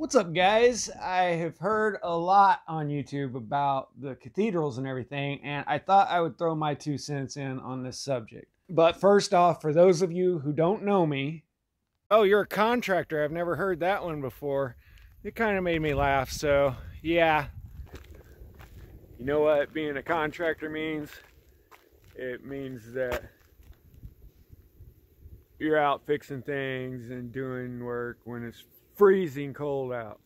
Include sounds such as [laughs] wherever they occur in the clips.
What's up, guys? I have heard a lot on YouTube about the cathedrals and everything, and I thought I would throw my two cents in on this subject. But first off, for those of you who don't know me, oh, you're a contractor. I've never heard that one before. It kind of made me laugh, so yeah. You know what being a contractor means? It means that you're out fixing things and doing work when it's freezing cold out.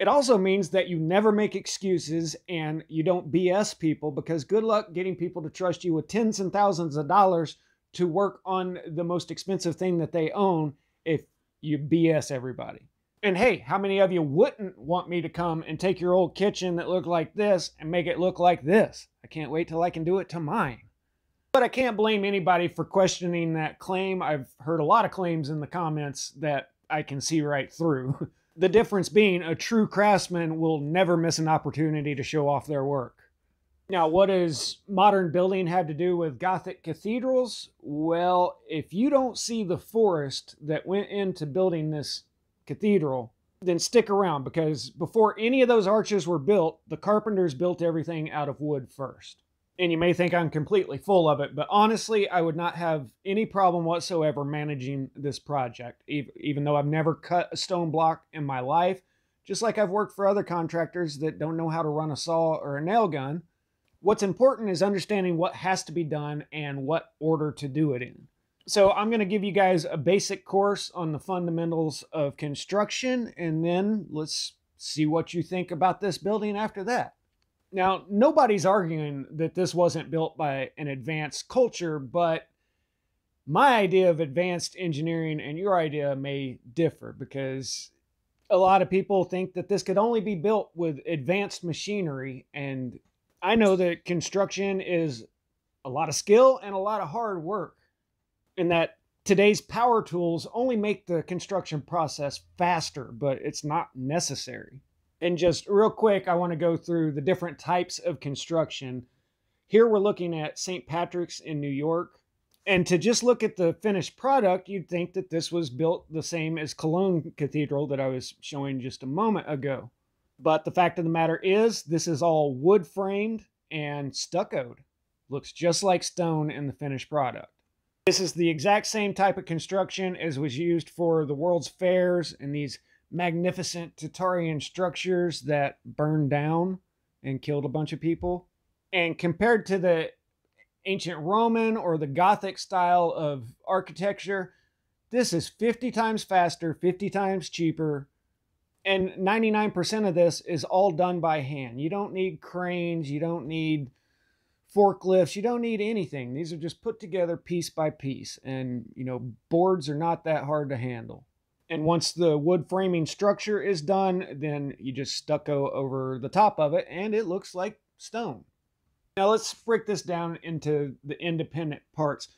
It also means that you never make excuses and you don't BS people because good luck getting people to trust you with tens and thousands of dollars to work on the most expensive thing that they own if you BS everybody. And hey, how many of you wouldn't want me to come and take your old kitchen that looked like this and make it look like this? I can't wait till I can do it to mine. But I can't blame anybody for questioning that claim. I've heard a lot of claims in the comments that I can see right through. [laughs] the difference being a true craftsman will never miss an opportunity to show off their work. Now, what does modern building have to do with Gothic cathedrals? Well, if you don't see the forest that went into building this cathedral, then stick around because before any of those arches were built, the carpenters built everything out of wood first and you may think I'm completely full of it, but honestly, I would not have any problem whatsoever managing this project, even though I've never cut a stone block in my life. Just like I've worked for other contractors that don't know how to run a saw or a nail gun. What's important is understanding what has to be done and what order to do it in. So I'm going to give you guys a basic course on the fundamentals of construction, and then let's see what you think about this building after that. Now, nobody's arguing that this wasn't built by an advanced culture, but my idea of advanced engineering and your idea may differ because a lot of people think that this could only be built with advanced machinery. And I know that construction is a lot of skill and a lot of hard work, and that today's power tools only make the construction process faster, but it's not necessary. And just real quick, I want to go through the different types of construction. Here we're looking at St. Patrick's in New York. And to just look at the finished product, you'd think that this was built the same as Cologne Cathedral that I was showing just a moment ago. But the fact of the matter is, this is all wood framed and stuccoed. Looks just like stone in the finished product. This is the exact same type of construction as was used for the World's Fairs and these magnificent Tartarian structures that burned down and killed a bunch of people. And compared to the ancient Roman or the Gothic style of architecture, this is 50 times faster, 50 times cheaper, and 99% of this is all done by hand. You don't need cranes, you don't need forklifts, you don't need anything. These are just put together piece by piece, and you know, boards are not that hard to handle. And once the wood framing structure is done, then you just stucco over the top of it and it looks like stone. Now let's break this down into the independent parts.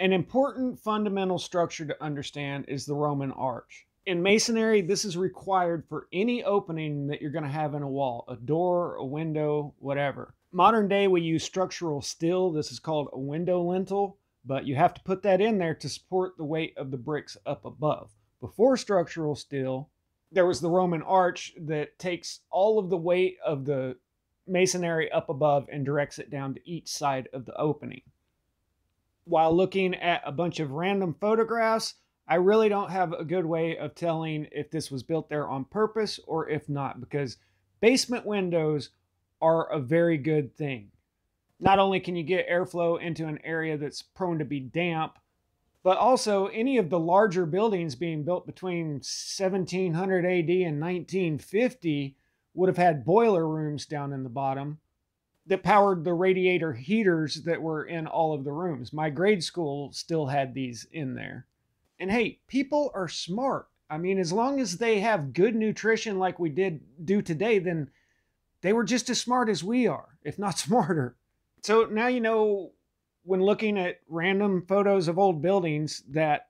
An important fundamental structure to understand is the Roman arch. In masonry, this is required for any opening that you're going to have in a wall, a door, a window, whatever. Modern day, we use structural steel. This is called a window lintel, but you have to put that in there to support the weight of the bricks up above. Before structural steel, there was the Roman arch that takes all of the weight of the masonry up above and directs it down to each side of the opening. While looking at a bunch of random photographs, I really don't have a good way of telling if this was built there on purpose or if not, because basement windows are a very good thing. Not only can you get airflow into an area that's prone to be damp, but also any of the larger buildings being built between 1700 AD and 1950 would have had boiler rooms down in the bottom that powered the radiator heaters that were in all of the rooms. My grade school still had these in there. And hey, people are smart. I mean, as long as they have good nutrition like we did do today, then they were just as smart as we are, if not [laughs] smarter. So now you know when looking at random photos of old buildings that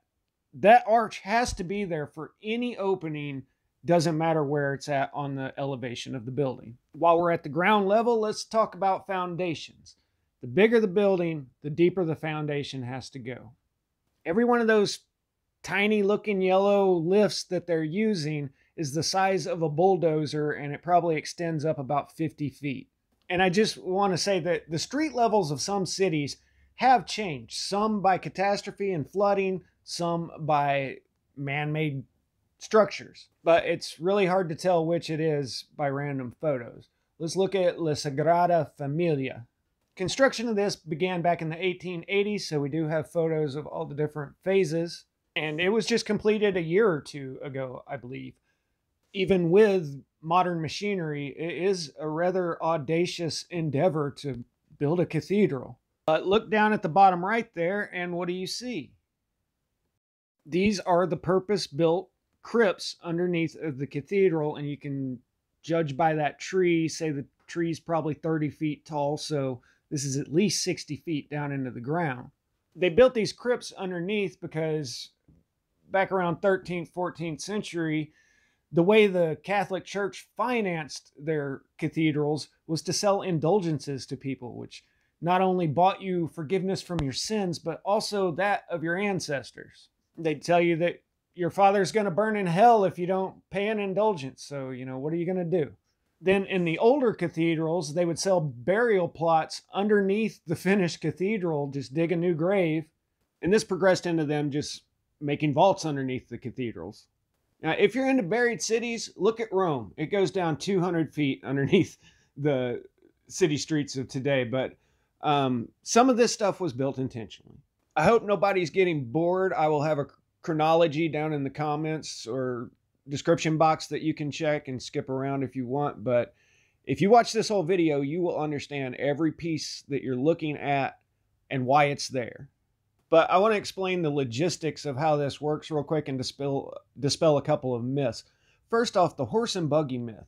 that arch has to be there for any opening doesn't matter where it's at on the elevation of the building. While we're at the ground level, let's talk about foundations. The bigger the building, the deeper the foundation has to go. Every one of those tiny looking yellow lifts that they're using is the size of a bulldozer and it probably extends up about 50 feet. And I just want to say that the street levels of some cities have changed, some by catastrophe and flooding, some by man made structures. But it's really hard to tell which it is by random photos. Let's look at La Sagrada Familia. Construction of this began back in the 1880s, so we do have photos of all the different phases. And it was just completed a year or two ago, I believe. Even with modern machinery, it is a rather audacious endeavor to build a cathedral. But look down at the bottom right there, and what do you see? These are the purpose built crypts underneath of the cathedral, and you can judge by that tree, say the tree's probably 30 feet tall, so this is at least 60 feet down into the ground. They built these crypts underneath because back around 13th, 14th century, the way the Catholic Church financed their cathedrals was to sell indulgences to people, which not only bought you forgiveness from your sins, but also that of your ancestors. They'd tell you that your father's going to burn in hell if you don't pay an indulgence. So, you know, what are you going to do? Then in the older cathedrals, they would sell burial plots underneath the finished cathedral, just dig a new grave. And this progressed into them just making vaults underneath the cathedrals. Now, if you're into buried cities, look at Rome. It goes down 200 feet [laughs] underneath the city streets of today. But um, some of this stuff was built intentionally. I hope nobody's getting bored. I will have a chronology down in the comments or description box that you can check and skip around if you want. But if you watch this whole video, you will understand every piece that you're looking at and why it's there. But I want to explain the logistics of how this works real quick and dispel, dispel a couple of myths. First off, the horse and buggy myth.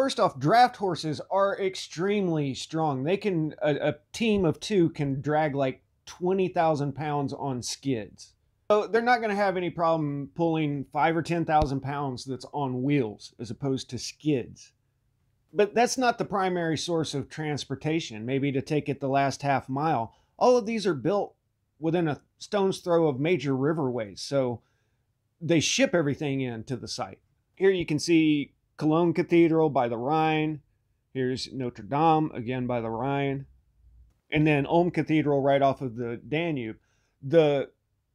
First off, draft horses are extremely strong. They can, a, a team of two can drag like 20,000 pounds on skids. So they're not going to have any problem pulling five or 10,000 pounds that's on wheels as opposed to skids. But that's not the primary source of transportation, maybe to take it the last half mile. All of these are built within a stone's throw of major riverways, so they ship everything in to the site. Here you can see Cologne Cathedral by the Rhine. Here's Notre Dame, again by the Rhine. And then Ulm Cathedral right off of the Danube. The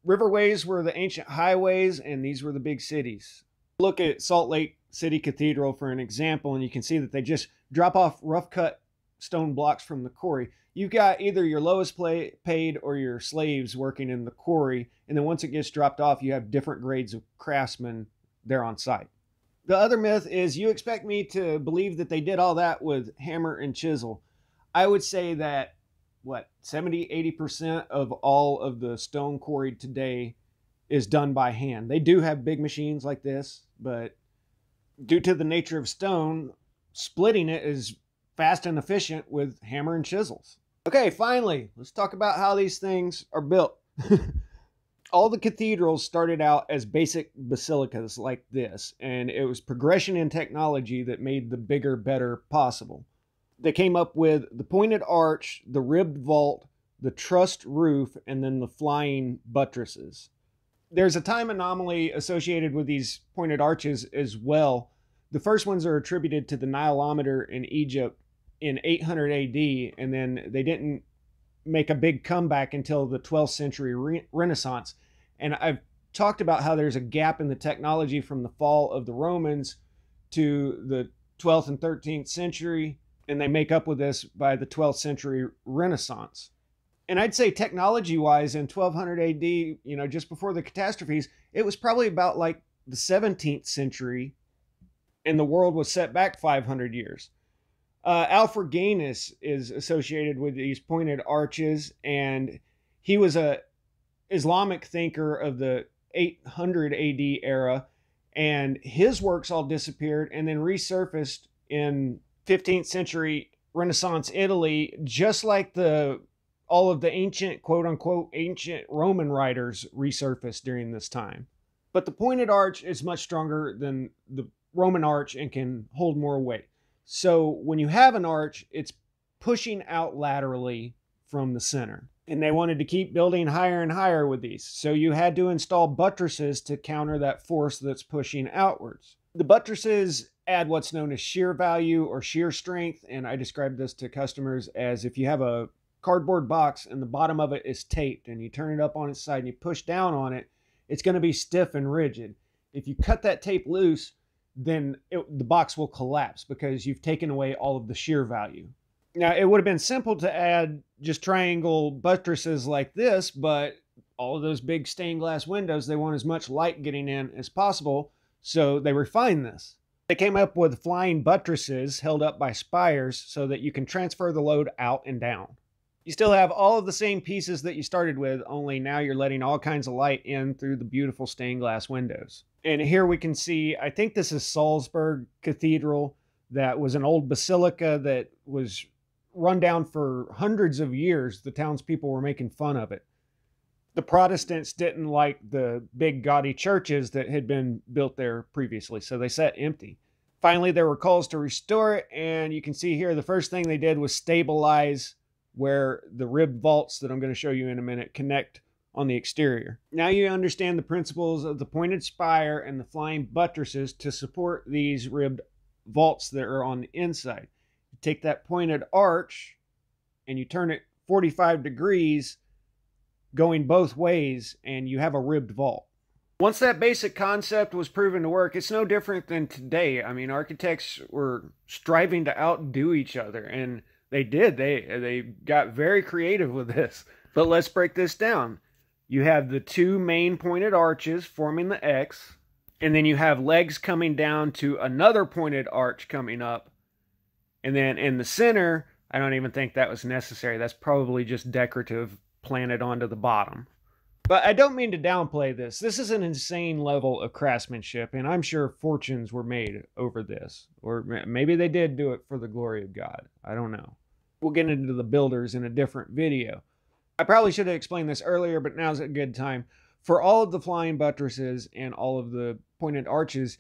riverways were the ancient highways, and these were the big cities. Look at Salt Lake City Cathedral for an example, and you can see that they just drop off rough cut stone blocks from the quarry. You've got either your lowest paid or your slaves working in the quarry, and then once it gets dropped off, you have different grades of craftsmen there on site. The other myth is you expect me to believe that they did all that with hammer and chisel. I would say that what 70 80% of all of the stone quarried today is done by hand. They do have big machines like this but due to the nature of stone splitting it is fast and efficient with hammer and chisels. Okay finally let's talk about how these things are built [laughs] all the cathedrals started out as basic basilicas like this and it was progression in technology that made the bigger better possible they came up with the pointed arch, the ribbed vault, the trussed roof, and then the flying buttresses. There's a time anomaly associated with these pointed arches as well. The first ones are attributed to the Nilometer in Egypt in 800 AD, and then they didn't make a big comeback until the 12th century re- Renaissance. And I've talked about how there's a gap in the technology from the fall of the Romans to the 12th and 13th century and they make up with this by the 12th century Renaissance. And I'd say technology wise, in 1200 AD, you know, just before the catastrophes, it was probably about like the 17th century, and the world was set back 500 years. Uh, Alfraganus is associated with these pointed arches, and he was a Islamic thinker of the 800 AD era, and his works all disappeared and then resurfaced in 15th century Renaissance Italy, just like the all of the ancient quote unquote ancient Roman writers resurfaced during this time. But the pointed arch is much stronger than the Roman arch and can hold more weight. So when you have an arch, it's pushing out laterally from the center. And they wanted to keep building higher and higher with these. So you had to install buttresses to counter that force that's pushing outwards. The buttresses add what's known as shear value or shear strength. And I describe this to customers as if you have a cardboard box and the bottom of it is taped and you turn it up on its side and you push down on it, it's going to be stiff and rigid. If you cut that tape loose, then it, the box will collapse because you've taken away all of the shear value. Now, it would have been simple to add just triangle buttresses like this, but all of those big stained glass windows, they want as much light getting in as possible, so they refined this. They came up with flying buttresses held up by spires so that you can transfer the load out and down. You still have all of the same pieces that you started with, only now you're letting all kinds of light in through the beautiful stained glass windows. And here we can see, I think this is Salzburg Cathedral, that was an old basilica that was run down for hundreds of years. The townspeople were making fun of it. The Protestants didn't like the big gaudy churches that had been built there previously, so they sat empty. Finally, there were calls to restore it, and you can see here the first thing they did was stabilize where the ribbed vaults that I'm going to show you in a minute connect on the exterior. Now you understand the principles of the pointed spire and the flying buttresses to support these ribbed vaults that are on the inside. Take that pointed arch and you turn it 45 degrees going both ways and you have a ribbed vault. Once that basic concept was proven to work, it's no different than today. I mean, architects were striving to outdo each other and they did. They they got very creative with this. But let's break this down. You have the two main pointed arches forming the X, and then you have legs coming down to another pointed arch coming up. And then in the center, I don't even think that was necessary. That's probably just decorative planted onto the bottom. But I don't mean to downplay this. This is an insane level of craftsmanship, and I'm sure fortunes were made over this. Or maybe they did do it for the glory of God. I don't know. We'll get into the builders in a different video. I probably should have explained this earlier, but now's a good time. For all of the flying buttresses and all of the pointed arches,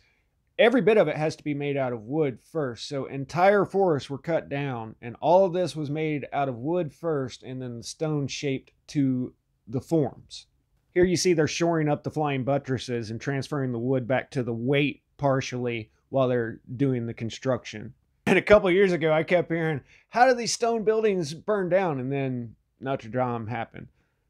every bit of it has to be made out of wood first. So entire forests were cut down, and all of this was made out of wood first, and then the stone shaped to the forms. Here you see they're shoring up the flying buttresses and transferring the wood back to the weight partially while they're doing the construction. [laughs] And a couple years ago, I kept hearing, how do these stone buildings burn down? And then Notre Dame happened.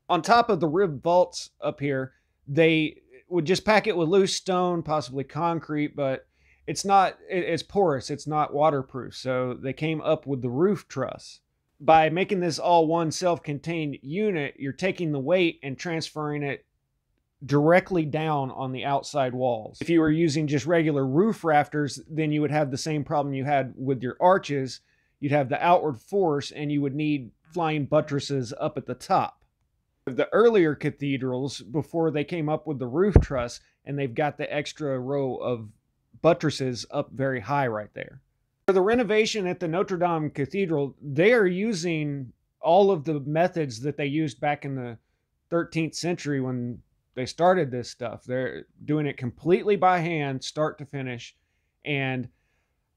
On top of the rib vaults up here, they would just pack it with loose stone, possibly concrete, but it's not, it's porous, it's not waterproof. So they came up with the roof truss by making this all one self-contained unit, you're taking the weight and transferring it directly down on the outside walls. If you were using just regular roof rafters, then you would have the same problem you had with your arches. You'd have the outward force and you would need flying buttresses up at the top. The earlier cathedrals, before they came up with the roof truss, and they've got the extra row of buttresses up very high right there. For the renovation at the Notre Dame Cathedral, they are using all of the methods that they used back in the 13th century when they started this stuff. They're doing it completely by hand, start to finish. And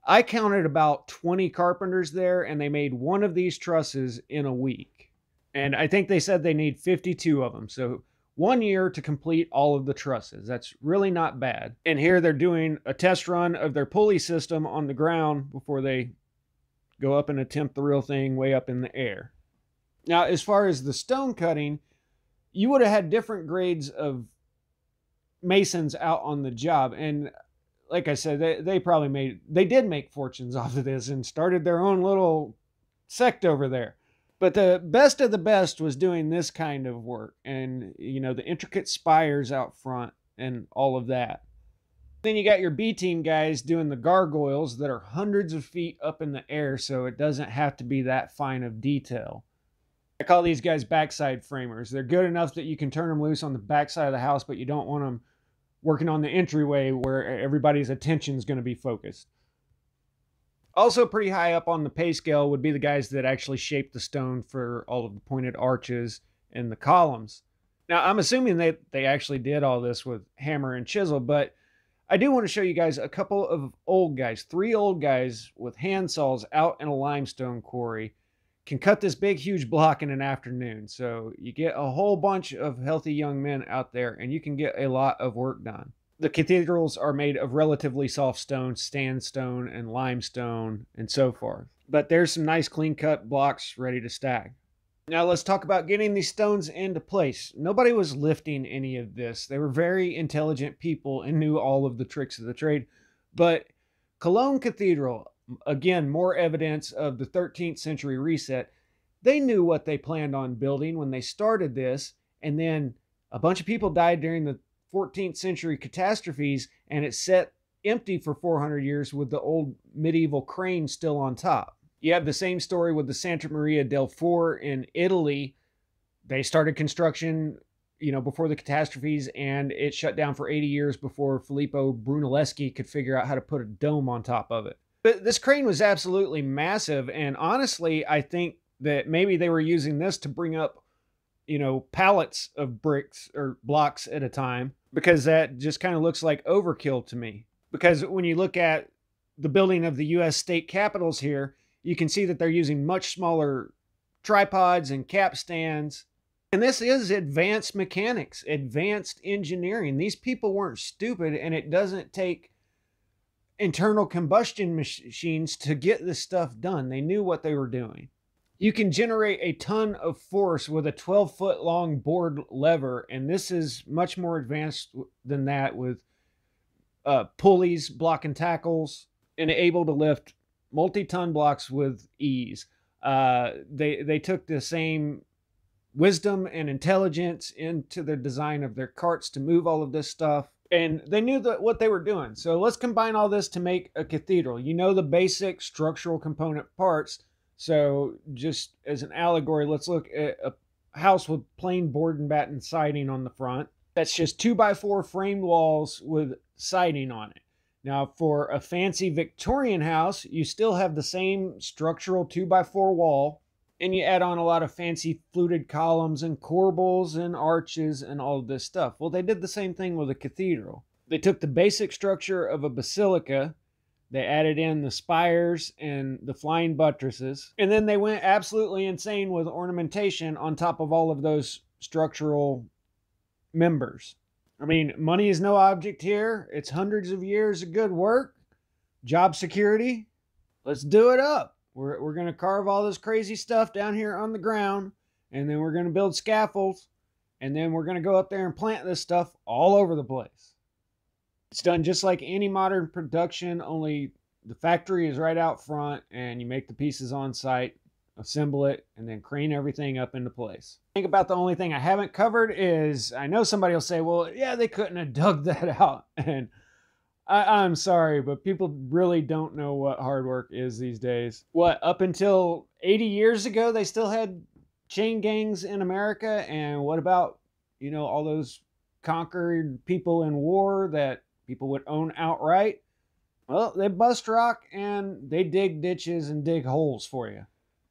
I counted about 20 carpenters there, and they made one of these trusses in a week. And I think they said they need 52 of them. So one year to complete all of the trusses. That's really not bad. And here they're doing a test run of their pulley system on the ground before they go up and attempt the real thing way up in the air. Now, as far as the stone cutting, you would have had different grades of masons out on the job. And like I said, they, they probably made, they did make fortunes [laughs] off of this and started their own little sect over there. But the best of the best was doing this kind of work and, you know, the intricate spires out front and all of that. Then you got your B team guys doing the gargoyles that are hundreds of feet up in the air, so it doesn't have to be that fine of detail. I call these guys backside framers. They're good enough that you can turn them loose on the backside of the house, but you don't want them working on the entryway where everybody's attention is going to be focused. Also, pretty high up on the pay scale would be the guys that actually shaped the stone for all of the pointed arches and the columns. Now, I'm assuming that they actually did all this with hammer and chisel, but I do want to show you guys a couple of old guys, three old guys with hand saws out in a limestone quarry, can cut this big, huge block in an afternoon. So you get a whole bunch of healthy young men out there and you can get a lot of work done. The cathedrals are made of relatively soft stone, sandstone, and limestone, and so forth. But there's some nice clean cut blocks ready to stack. Now let's talk about getting these stones into place. Nobody was lifting any of this. They were very intelligent people and knew all of the tricks of the trade. But Cologne Cathedral, again, more evidence of the 13th century reset. They knew what they planned on building when they started this, and then a bunch of people died during the 14th century catastrophes, and it sat empty for 400 years with the old medieval crane still on top. You have the same story with the Santa Maria del Fiore in Italy. They started construction, you know, before the catastrophes, and it shut down for 80 years before Filippo Brunelleschi could figure out how to put a dome on top of it. But this crane was absolutely massive, and honestly, I think that maybe they were using this to bring up, you know, pallets of bricks or blocks at a time because that just kind of looks like overkill to me. Because when you look at the building of the US state capitals here, you can see that they're using much smaller tripods and capstans. And this is advanced mechanics, advanced engineering. These people weren't stupid, and it doesn't take internal combustion machines to get this stuff done. They knew what they were doing. You can generate a ton of force with a 12 foot long board lever, and this is much more advanced than that with uh, pulleys, blocking tackles, and able to lift multi-ton blocks with ease. Uh, they they took the same wisdom and intelligence into the design of their carts to move all of this stuff, and they knew that what they were doing. So let's combine all this to make a cathedral. You know the basic structural component parts. So just as an allegory, let's look at a house with plain board and batten siding on the front. That's just two by four framed walls with siding on it. Now, for a fancy Victorian house, you still have the same structural two by four wall, and you add on a lot of fancy fluted columns and corbels and arches and all of this stuff. Well, they did the same thing with a cathedral. They took the basic structure of a basilica, they added in the spires and the flying buttresses, and then they went absolutely insane with ornamentation on top of all of those structural members. I mean, money is no object here. It's hundreds of years of good work, job security. Let's do it up. We're, we're going to carve all this crazy stuff down here on the ground, and then we're going to build scaffolds, and then we're going to go up there and plant this stuff all over the place. It's done just like any modern production, only the factory is right out front, and you make the pieces on site assemble it, and then crane everything up into place. Think about the only thing I haven't covered is I know somebody will say, well, yeah, they couldn't have [laughs] dug that out. And I, am sorry, but people really don't know what hard work is these days. What, up until 80 years ago, they still had chain gangs in America? And what about, you know, all those conquered people in war that people would own outright? Well, they bust rock and they dig ditches and dig holes for you.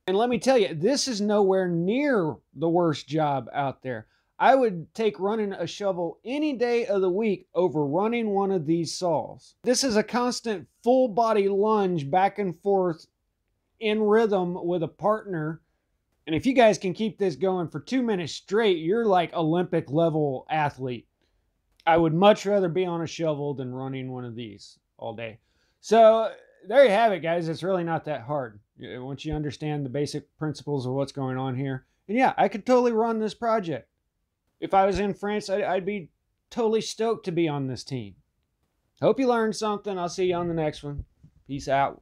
And let me tell you, this is nowhere near the worst job out there. I would take running a shovel any day of the week over running one of these saws. This is a constant full body lunge back and forth in rhythm with a partner. And if you guys can keep this going for two minutes straight, you're like Olympic level athlete. I would much rather be on a shovel than running one of these all day. So there you have it, guys. It's really not that hard once you understand the basic principles of what's going on here. And yeah, I could totally run this project. If I was in France, I'd, I'd be totally stoked to be on this team. Hope you learned something. I'll see you on the next one. Peace out.